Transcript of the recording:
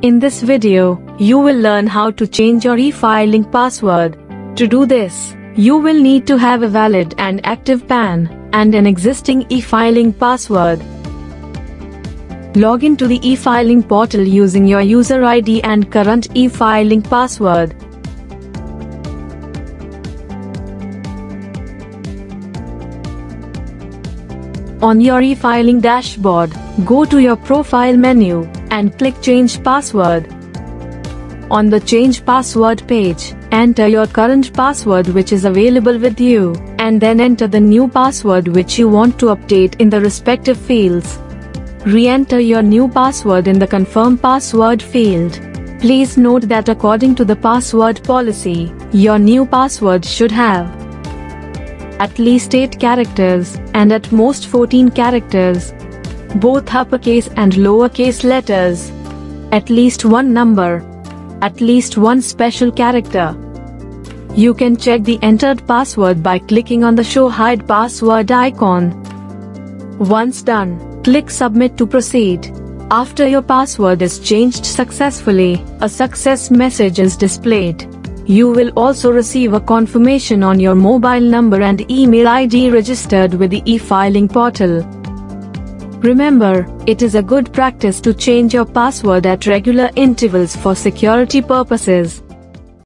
In this video, you will learn how to change your e-filing password. To do this, you will need to have a valid and active PAN and an existing e-filing password. Log in to the e-filing portal using your user ID and current e-filing password. On your e-filing dashboard, go to your profile menu and click Change Password. On the Change Password page, enter your current password which is available with you, and then enter the new password which you want to update in the respective fields. Re-enter your new password in the Confirm Password field. Please note that according to the password policy, your new password should have at least 8 characters, and at most 14 characters. Both uppercase and lowercase letters. At least one number. At least one special character. You can check the entered password by clicking on the Show Hide Password icon. Once done, click Submit to proceed. After your password is changed successfully, a success message is displayed. You will also receive a confirmation on your mobile number and email ID registered with the e-filing portal. Remember, it is a good practice to change your password at regular intervals for security purposes.